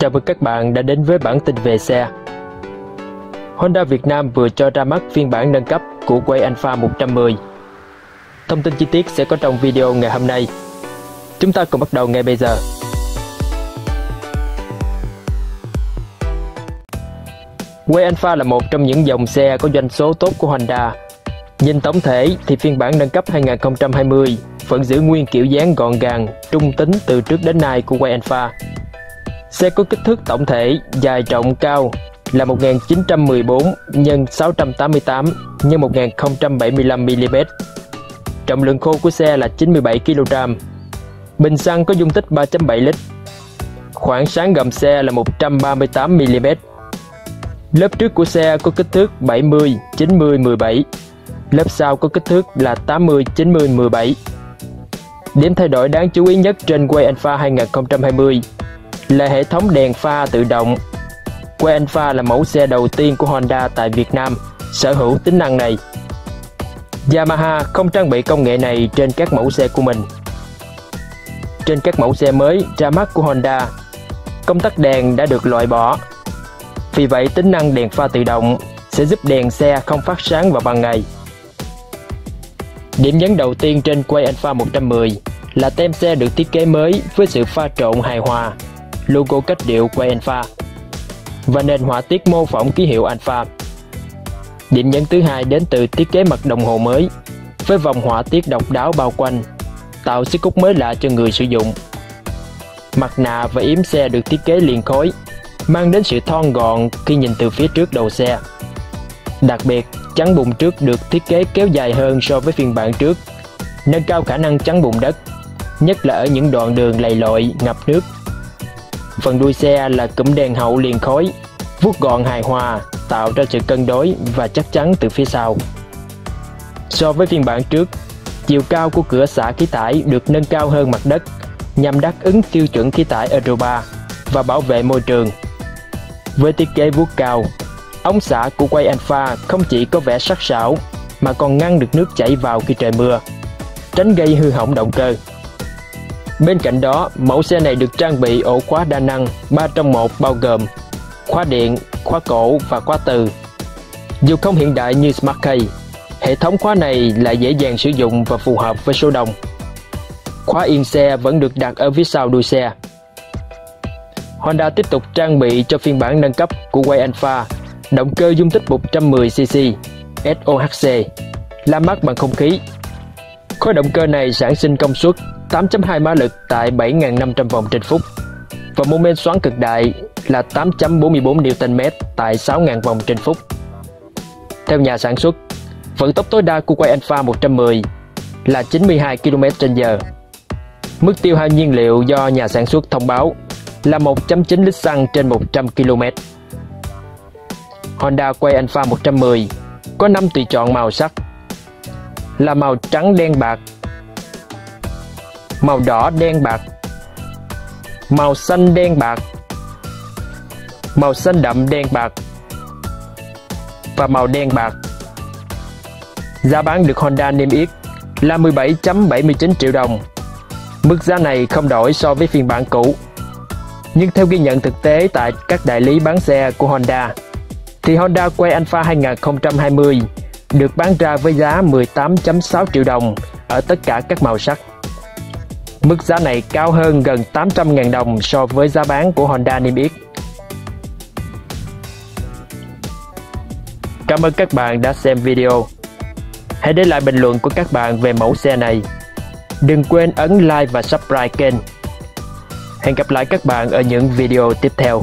Chào mừng các bạn đã đến với bản tin về xe. Honda Việt Nam vừa cho ra mắt phiên bản nâng cấp của quay Alpha 110. Thông tin chi tiết sẽ có trong video ngày hôm nay. Chúng ta cùng bắt đầu ngay bây giờ. Quay Alpha là một trong những dòng xe có doanh số tốt của Honda. Nhìn tổng thể thì phiên bản nâng cấp 2020 vẫn giữ nguyên kiểu dáng gọn gàng, trung tính từ trước đến nay của quay Alpha Xe có kích thước tổng thể, dài trọng cao, là 1914 x 688 x 1075 mm. Trọng lượng khô của xe là 97 kg. Bình xăng có dung tích 3.7 lít. Khoảng sáng gầm xe là 138 mm. Lớp trước của xe có kích thước 70 90 17. Lớp sau có kích thước là 80 90 17. Điểm thay đổi đáng chú ý nhất trên Way Alpha 2020 là hệ thống đèn pha tự động. Quay Alpha là mẫu xe đầu tiên của Honda tại Việt Nam sở hữu tính năng này. Yamaha không trang bị công nghệ này trên các mẫu xe của mình. Trên các mẫu xe mới ra mắt của Honda, công tắc đèn đã được loại bỏ. Vì vậy, tính năng đèn pha tự động sẽ giúp đèn xe không phát sáng vào ban ngày. Điểm nhấn đầu tiên trên quay Alpha 110 là tem xe được thiết kế mới với sự pha trộn hài hòa logo cách điệu quay Alpha và nền họa tiết mô phỏng ký hiệu Alpha. Điểm nhấn thứ hai đến từ thiết kế mặt đồng hồ mới với vòng họa tiết độc đáo bao quanh, tạo sức hút mới lạ cho người sử dụng. Mặt nạ và yếm xe được thiết kế liền khối, mang đến sự thon gọn khi nhìn từ phía trước đầu xe. Đặc biệt, chắn bùn trước được thiết kế kéo dài hơn so với phiên bản trước, nâng cao khả năng chắn bùn đất, nhất là ở những đoạn đường lầy lội, ngập nước Phần đuôi xe là cụm đèn hậu liền khối, vuốt gọn hài hòa, tạo ra sự cân đối và chắc chắn từ phía sau. So với phiên bản trước, chiều cao của cửa xả khí thải được nâng cao hơn mặt đất nhằm đáp ứng tiêu chuẩn khí thải Euro 3 và bảo vệ môi trường. Với thiết kế vuốt cao, ống xả của quay Alpha không chỉ có vẻ sắc sảo mà còn ngăn được nước chảy vào khi trời mưa, tránh gây hư hỏng động cơ. Bên cạnh đó, mẫu xe này được trang bị ổ khóa đa năng 3 trong 1 bao gồm khóa điện, khóa cổ và khóa từ. Dù không hiện đại như Smart Key, hệ thống khóa này lại dễ dàng sử dụng và phù hợp với số đông. Khóa yên xe vẫn được đặt ở phía sau đuôi xe. Honda tiếp tục trang bị cho phiên bản nâng cấp của Way Alpha động cơ dung tích 110cc SOHC làm mát bằng không khí. Khối động cơ này sản sinh công suất 8.2 mã lực tại 7.500 vòng trên phút và mô men xoắn cực đại là 8.44 Nm tại 6.000 vòng trên phút. Theo nhà sản xuất, vận tốc tối đa của quay Alpha 110 là 92 km/h. Mức tiêu hao nhiên liệu do nhà sản xuất thông báo là 1.9 lít xăng trên 100 km. Honda quay Alpha 110 có 5 tùy chọn màu sắc là màu trắng đen bạc màu đỏ đen bạc. Màu xanh đen bạc. Màu xanh đậm đen bạc. Và màu đen bạc. Giá bán được Honda niêm yết là 17.79 triệu đồng. Mức giá này không đổi so với phiên bản cũ. Nhưng theo ghi nhận thực tế tại các đại lý bán xe của Honda, thì Honda Quay Alpha 2020 được bán ra với giá 18.6 triệu đồng ở tất cả các màu sắc. Mức giá này cao hơn gần 800.000 đồng so với giá bán của Honda niêm yết. Cảm ơn các bạn đã xem video. Hãy để lại bình luận của các bạn về mẫu xe này. Đừng quên ấn like và subscribe kênh. Hẹn gặp lại các bạn ở những video tiếp theo.